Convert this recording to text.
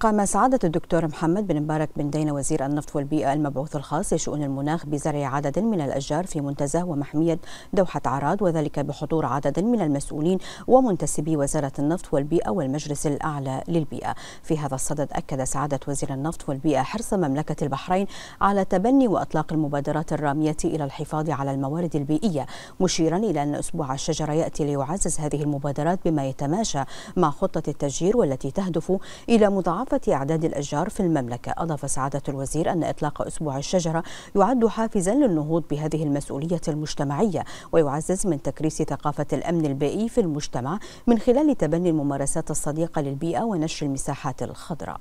قام سعادة الدكتور محمد بن مبارك بن دينا وزير النفط والبيئة المبعوث الخاص لشؤون المناخ بزرع عدد من الأشجار في منتزه ومحمية دوحة عراد وذلك بحضور عدد من المسؤولين ومنتسبي وزارة النفط والبيئة والمجلس الأعلى للبيئة. في هذا الصدد أكد سعادة وزير النفط والبيئة حرص مملكة البحرين على تبني وأطلاق المبادرات الرامية إلى الحفاظ على الموارد البيئية مشيرا إلى أن أسبوع الشجرة يأتي ليعزز هذه المبادرات بما يتماشى مع خطة التشجير والتي تهدف إلى مضاعفة مضاعفة أعداد الأشجار في المملكة. أضاف سعادة الوزير أن إطلاق أسبوع الشجرة يعد حافزا للنهوض بهذه المسؤولية المجتمعية ويعزز من تكريس ثقافة الأمن البيئي في المجتمع من خلال تبني الممارسات الصديقة للبيئة ونشر المساحات الخضراء.